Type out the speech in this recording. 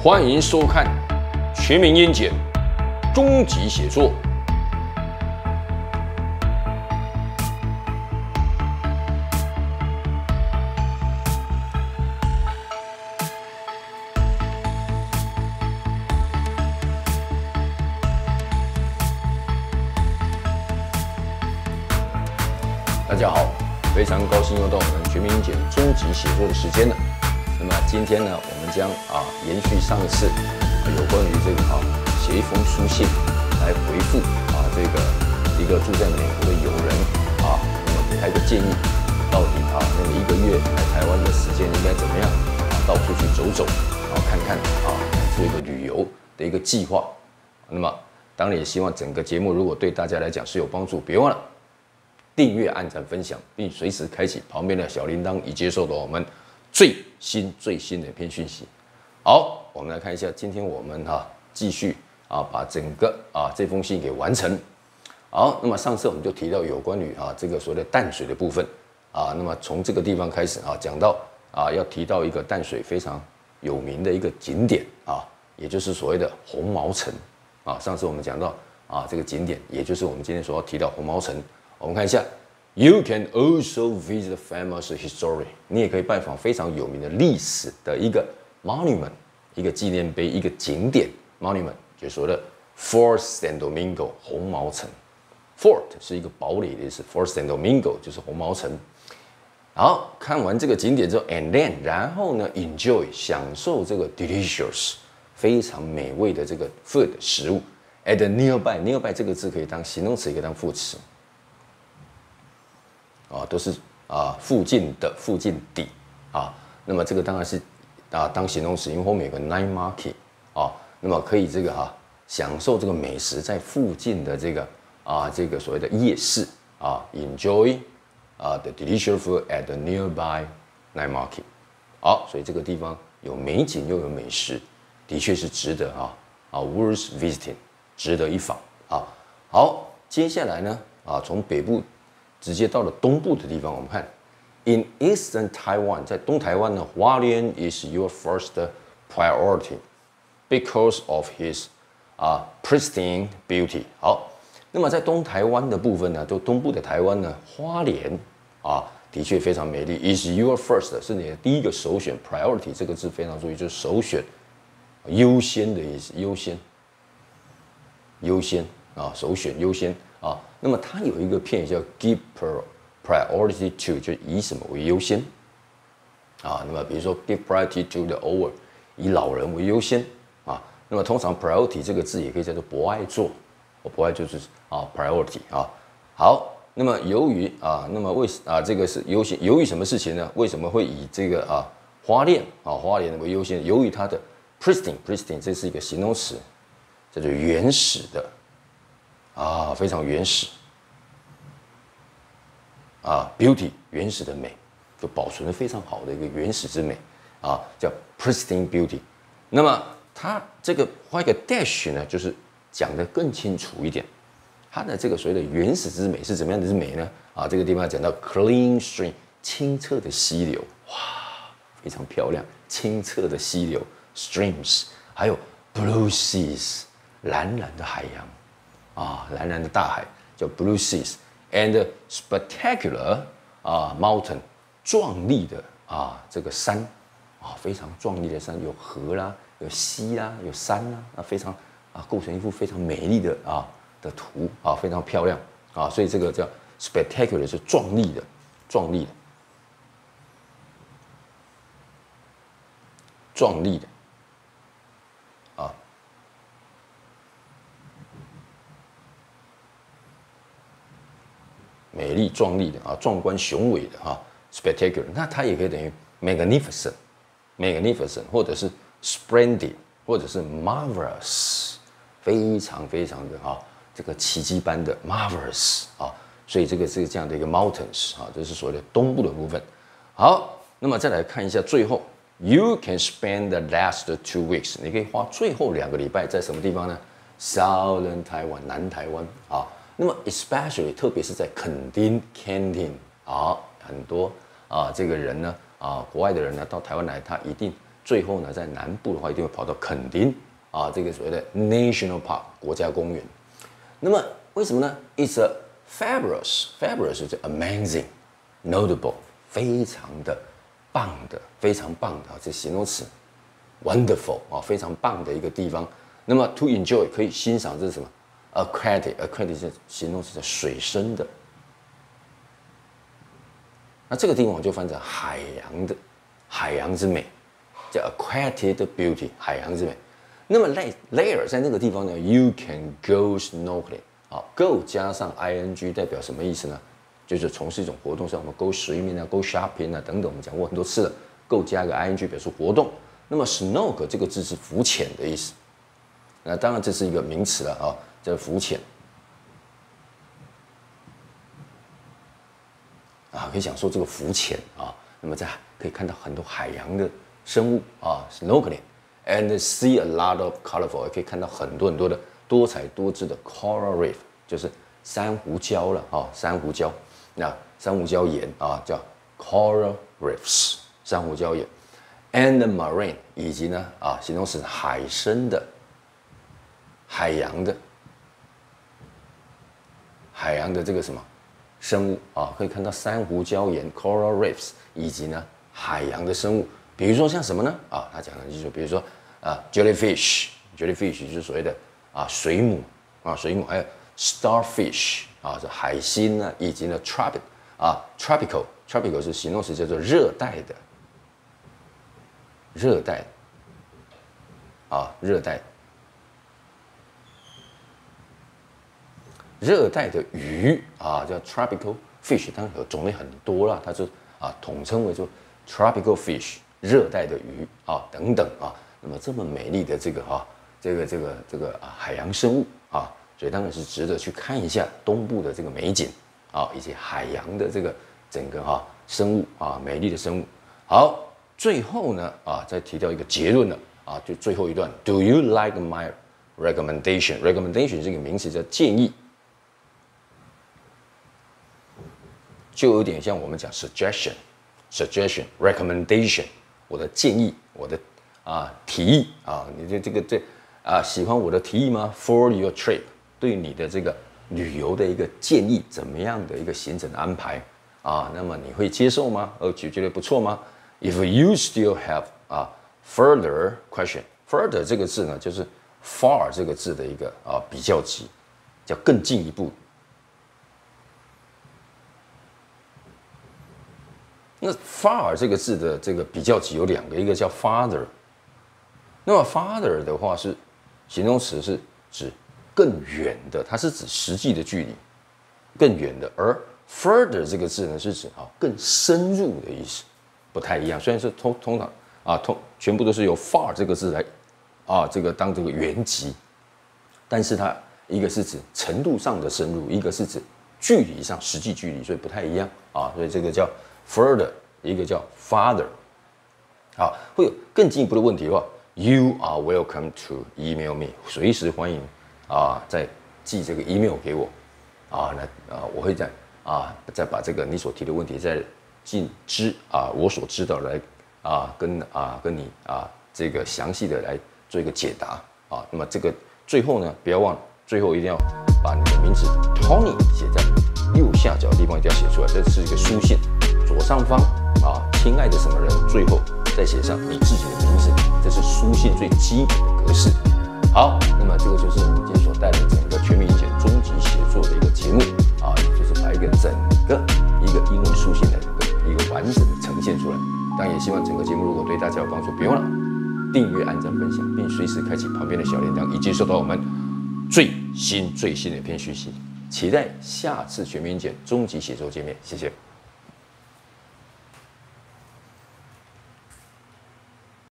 欢迎收看《全民英检终极写作》。大家好，非常高兴又到我们《全民英检终极写作》的时间了。今天呢，我们将啊延续上次啊有关于这个啊写一封书信来回复啊这个一个住在美国的友人啊，那么给他一个建议，到底啊那么一个月来台湾的时间应该怎么样啊到处去走走，然后看看啊做一个旅游的一个计划。那么当然也希望整个节目如果对大家来讲是有帮助，别忘了。订阅、按赞、分享，并随时开启旁边的小铃铛，以接受到我们最新最新的一篇讯息。好，我们来看一下，今天我们哈继续啊把整个啊这封信给完成。好，那么上次我们就提到有关于啊这个所谓的淡水的部分啊，那么从这个地方开始啊讲到啊要提到一个淡水非常有名的一个景点啊，也就是所谓的红毛城啊。上次我们讲到啊这个景点，也就是我们今天所要提到红毛城。我们看一下，You can also visit famous history。你也可以拜访非常有名的历史的一个 monument，一个纪念碑，一个景点 monument，就是说的 Fort San Domingo 红毛城。Fort 是一个堡垒的意思，Fort San Domingo 就是红毛城。好看完这个景点之后，and then 然后呢，enjoy 享受这个 delicious 非常美味的这个 food 食物。At nearby nearby 这个字可以当形容词，也可以当副词。啊，都是啊附近的附近底啊，那么这个当然是啊当形容词，因为后面有个 night market 啊，那么可以这个哈享受这个美食在附近的这个啊这个所谓的夜市啊，enjoy 啊 the delicious food at the nearby night market。好，所以这个地方有美景又有美食，的确是值得啊啊 worth visiting，值得一访啊。好，接下来呢啊从北部。直接到了东部的地方，我们看，in eastern Taiwan，在东台湾呢，花莲 is your first priority because of his 啊 pristine beauty。好，那么在东台湾的部分呢，就东部的台湾呢，花莲啊，的确非常美丽，is your first 是你的第一个首选，priority 这个字非常注意，就是首选，优先的意思，优先，优先啊，首选优先。啊，那么它有一个片语叫 give priority to，就以什么为优先？啊，那么比如说 give priority to the old，以老人为优先啊。那么通常 priority 这个字也可以叫做博爱座，我博爱就是啊 priority 啊。好，那么由于啊，那么为啊这个是优先，由于什么事情呢？为什么会以这个啊花恋啊花莲为优先？由于它的 pristine，pristine 这是一个形容词，叫做原始的。啊，非常原始啊，beauty 原始的美，就保存的非常好的一个原始之美啊，叫 pristine beauty。那么它这个画一个 dash 呢，就是讲的更清楚一点，它的这个所谓的原始之美是怎么样的之美呢？啊，这个地方讲到 clean stream 清澈的溪流，哇，非常漂亮，清澈的溪流 streams，还有 blue seas 蓝蓝的海洋。啊，蓝蓝的大海叫 blue seas，and spectacular 啊 mountain，壮丽的啊这个山啊非常壮丽的山，有河啦，有溪啦，有山啦，啊非常啊构成一幅非常美丽的啊的图啊非常漂亮啊，所以这个叫 spectacular 是壮丽的，壮丽的，壮丽的。美丽壮丽的啊，壮观雄伟的哈，spectacular，那它也可以等于 magnificent，magnificent，或者是 splendid，或者是 marvelous，非常非常的哈，这个奇迹般的 marvelous 啊，所以这个是这样的一个 mountains 啊，这是所谓的东部的部分。好，那么再来看一下最后，you can spend the last two weeks，你可以花最后两个礼拜在什么地方呢？Southern Taiwan，南台湾啊。那么，especially 特别是在垦丁 （Canton） 啊，很多啊，这个人呢啊，国外的人呢到台湾来，他一定最后呢，在南部的话，一定会跑到垦丁啊，这个所谓的 National Park 国家公园。那么为什么呢？It's a fabulous，fabulous amazing，notable，非常的棒的，非常棒的啊这形容词，wonderful 啊，非常棒的一个地方。那么 to enjoy 可以欣赏这是什么？aquatic，aquatic 是形容词，叫水深的。那这个地方我就翻成海洋的海洋之美，叫 aquatic beauty 海洋之美。那么 layer 在那个地方呢，you can go snorkeling。好，go 加上 ing 代表什么意思呢？就是从事一种活动，像我们 go swimming 啊，go shopping 啊等等，我们讲过很多次了。go 加个 ing 表示活动。那么 snork 这个字是浮潜的意思。那当然这是一个名词了啊，的浮潜。啊，可以享受这个浮潜啊，那么在可以看到很多海洋的生物啊，snorkeling，and see a lot of colorful，也可以看到很多很多的多彩多姿的 coral reef，就是珊瑚礁了啊，珊瑚礁，那珊瑚礁岩啊叫 coral reefs，珊瑚礁岩，and marine，以及呢啊形容词海参的，海洋的，海洋的这个什么？生物啊，可以看到珊瑚礁岩 （coral reefs） 以及呢海洋的生物，比如说像什么呢？啊，他讲的就是比如说啊，jellyfish，jellyfish 就是所谓的啊水母。啊水母，还有 starfish 啊是海星呢，以及呢 tropic 啊 tropical，tropical 是形容词，叫做热带的，热带。啊热带。热带的鱼啊，叫 tropical fish，当然有种类很多啦，它就啊统称为说 tropical fish，热带的鱼啊等等啊。那么这么美丽的这个哈，这个这个这个啊海洋生物啊，所以当然是值得去看一下东部的这个美景啊，以及海洋的这个整个哈生物啊美丽的生物。好，最后呢啊再提到一个结论了啊，就最后一段，Do you like my recommendation？recommendation 这个名词叫建议。就有点像我们讲 suggestion、suggestion、recommendation，我的建议，我的啊提议啊，你这这个这啊喜欢我的提议吗？For your trip，对你的这个旅游的一个建议，怎么样的一个行程安排啊？那么你会接受吗？而且觉得不错吗？If you still have 啊 further question，further 这个字呢，就是 far 这个字的一个啊比较级，叫更进一步。那 far 这个字的这个比较级有两个，一个叫 farther。那么 farther 的话是形容词，是指更远的，它是指实际的距离，更远的。而 further 这个字呢，是指啊更深入的意思，不太一样。虽然是通通常啊通全部都是由 far 这个字来啊这个当这个原级，但是它一个是指程度上的深入，一个是指距离上实际距离，所以不太一样啊。所以这个叫。Further，一个叫 Father，好，会有更进一步的问题的话，You are welcome to email me，随时欢迎啊，再寄这个 email 给我啊，那啊，我会再啊，再把这个你所提的问题再尽知啊，我所知道来啊，跟啊跟你啊这个详细的来做一个解答啊。那么这个最后呢，不要忘了，最后一定要把你的名字 Tony 写在右下角的地方，一定要写出来，这是一个书信。左上方啊，亲爱的什么人，最后再写上你自己的名字，这是书信最基本的格式。好，那么这个就是我们今天所带的整个全民英检终极写作的一个节目啊，就是把一个整个一个英文书信的一个一个完整的呈现出来。当然，也希望整个节目如果对大家有帮助，别忘了订阅、按赞、分享，并随时开启旁边的小铃铛，以及收到我们最新最新的一篇讯息。期待下次全民英检终极写作见面，谢谢。